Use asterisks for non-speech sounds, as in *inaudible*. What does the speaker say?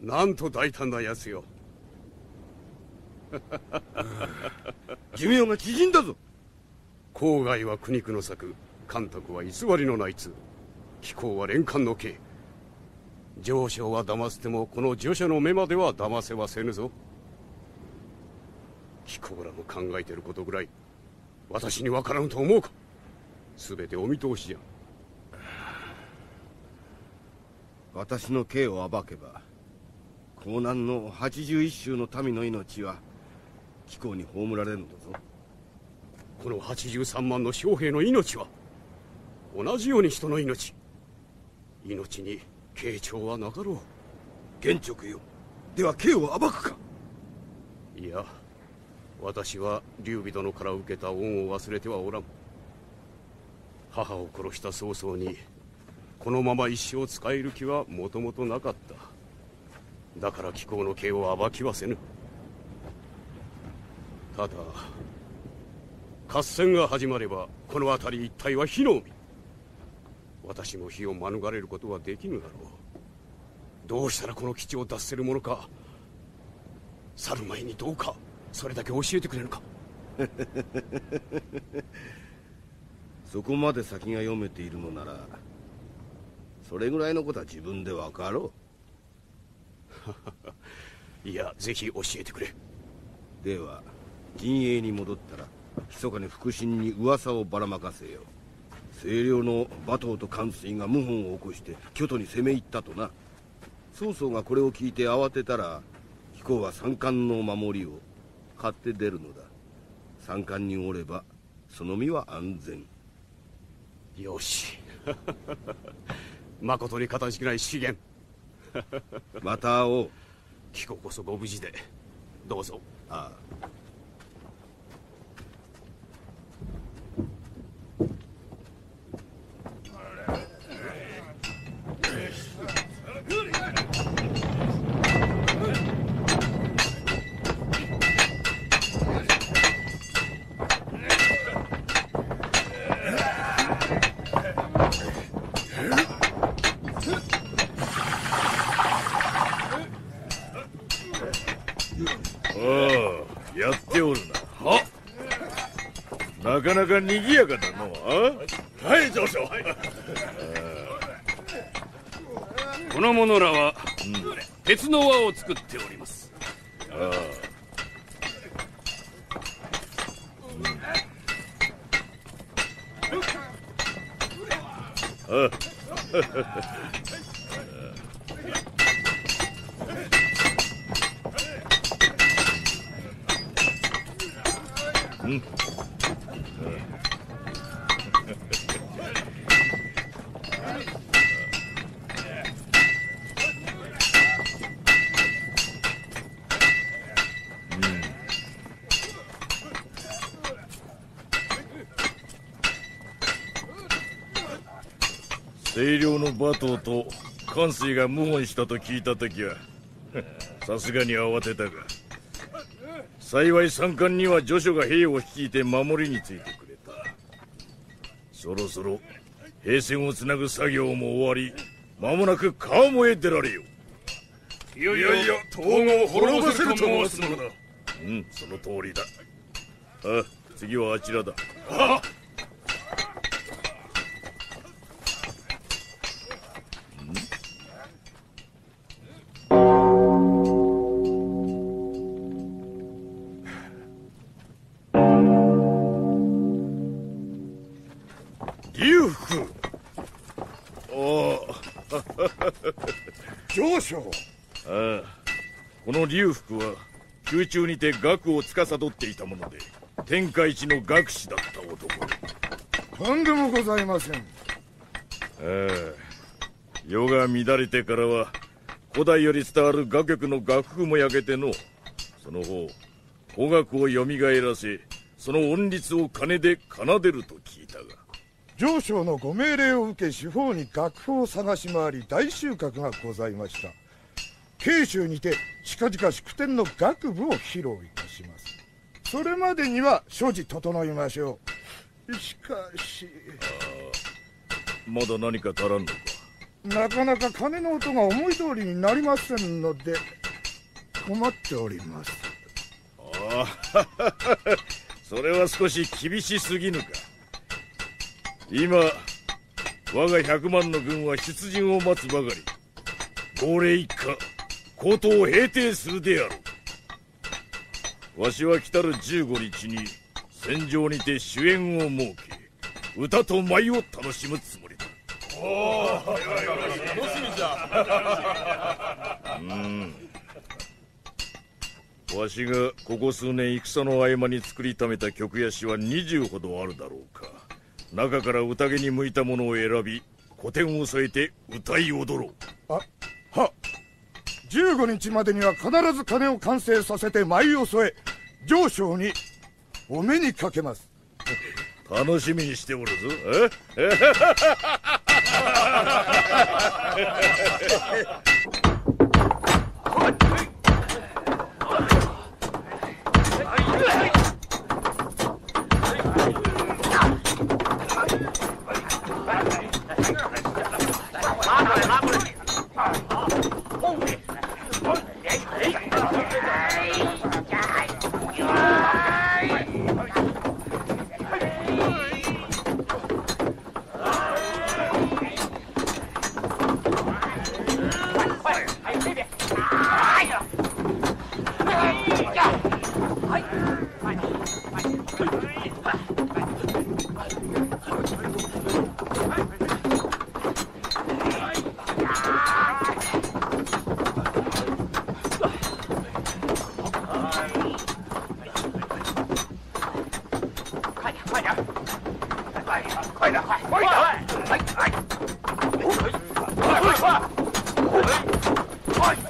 なんと大胆な奴よ。*laughs* 寿命が縮んだぞ。郊外は苦肉の策監督は偽りの内通気候は連環の刑。上昇は騙してもこの助者の目までは騙せはせぬぞ。気候らの考えてることぐらい私に分からんと思うか。全てお見通しじゃ。*sighs* 私の刑を暴けば江南の81州の民の命は気候に葬られるのだぞ。この83万の将兵の命は同じように人の命。命に慶長はなかろう。玄直よ。では刑を暴くか。いや私は劉備殿から受けた恩を忘れてはおらん。母を殺した早々にこのまま一生使える気はもともとなかった。だから貴公の刑を暴きはせぬ。ただ合戦が始まればこの辺り一帯は火の海。私も火を免れることはできぬだろう。どうしたらこの基地を脱せるものか去る前にどうかそれだけ教えてくれぬか。*laughs* そこまで先が読めているのならそれぐらいのことは自分で分かろう。*laughs* いやぜひ教えてくれ。では陣営に戻ったら密かに腹心に噂をばらまかせよ清涼の馬頭と関水が謀反を起こして京都に攻め入ったとな。曹操がこれを聞いて慌てたら彦は三冠の守りを買って出るのだ。三冠におればその身は安全。よし。*laughs* まことに形しない資源また会おう。貴子こそご無事で。どうぞ。ああなかなか賑やかだのはい。上昇この者らは、うん、鉄の輪を作っております。あああ清涼の馬頭と関水が謀反したと聞いた時はさすがに慌てたが幸い三冠には助手が兵を率いて守りについてくれた。そろそろ兵線をつなぐ作業も終わり間もなく川もへ出られよいよいよ東郷を滅ぼせると申すのだ。うんその通りだ。あ次はあちらだ。あこの龍福は宮中にて学を司っていたもので天下一の学士だった男。とんでもございません。ああ世が乱れてからは古代より伝わる雅曲の楽譜も焼けてのその方古楽をよみがえらせその音律を金で奏でると聞いたが上昇のご命令を受け四方に楽譜を探し回り大収穫がございました。慶州にて近々祝典の楽部を披露いたします。それまでには所持整いましょう。しかし。まだ何か足らんのか？なかなか鐘の音が思い通りになりませんので困っております。ああ *laughs* それは少し厳しすぎぬか？今我が百万の軍は出陣を待つばかり。号令一家高等を平定するであろう。わしは来たる15日に戦場にて主演を設け歌と舞を楽しむつもりだ。おお楽しみじゃうん。わしがここ数年戦の合間に作りためた曲や詩は20ほどあるだろうか。中から宴に向いたものを選び古典を添えて歌い踊ろう。あは15日までには必ず鐘を完成させて舞を添え上昇にお目にかけます。*laughs* 楽しみにしておるぞ。え？*laughs* 快点，快点。快点，快，快，来，来，快，快，快，快。